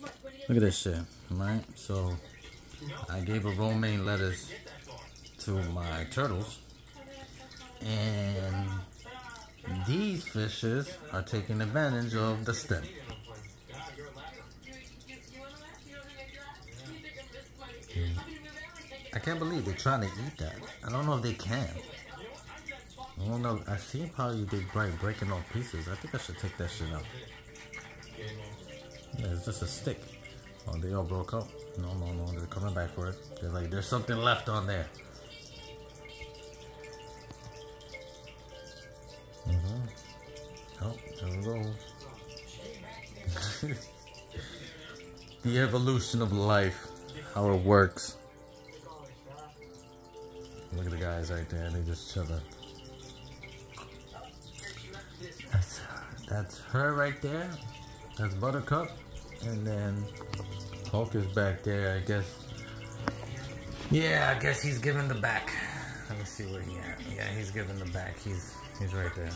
Look at this shit, right? So I gave a romaine lettuce to my turtles, and these fishes are taking advantage of the stem. I can't believe they're trying to eat that. I don't know if they can. I don't know. I see how break breaking off pieces. I think I should take that shit out. Just a stick. Oh, they all broke up. No, no, no. They're coming back for it. They're like, there's something left on there. Mm-hmm. Oh, we go. the evolution of life. How it works. Look at the guys right there. They just chilling. That's that's her right there. That's Buttercup, and then Hulk is back there. I guess. Yeah, I guess he's giving the back. Let me see where he at. Yeah, he's giving the back. He's he's right there.